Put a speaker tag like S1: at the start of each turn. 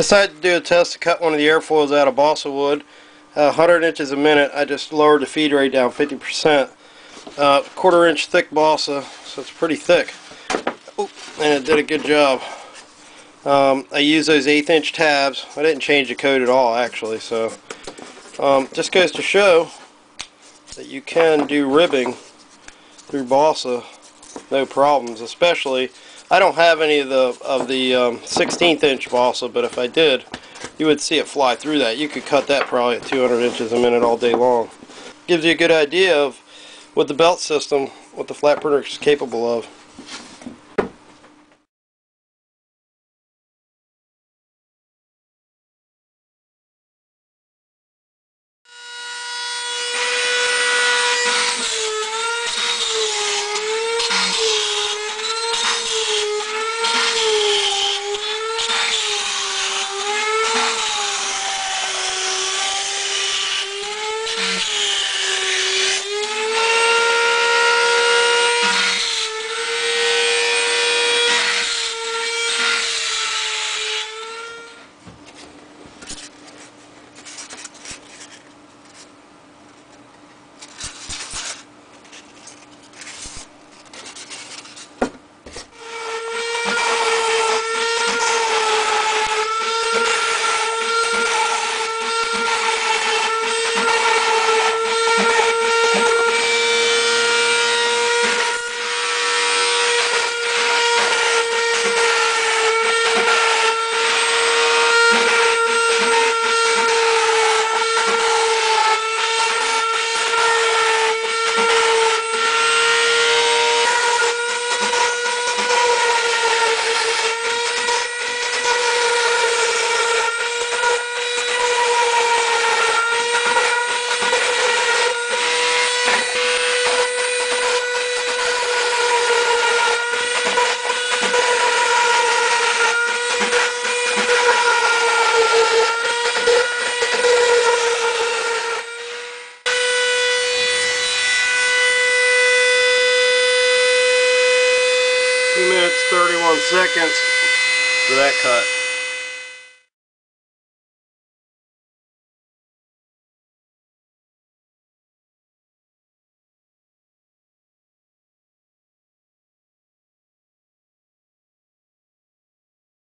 S1: Decided to do a test to cut one of the airfoils out of balsa wood. Uh, 100 inches a minute. I just lowered the feed rate down 50%. Uh, quarter inch thick balsa, so it's pretty thick. Oop, and it did a good job. Um, I use those eighth inch tabs. I didn't change the code at all actually, so um, just goes to show that you can do ribbing through balsa no problems. Especially, I don't have any of the of the um, 16th inch balsa, but if I did, you would see it fly through that. You could cut that probably at 200 inches a minute all day long. Gives you a good idea of what the belt system, what the Phlatprinter is capable of. 31 seconds for that cut.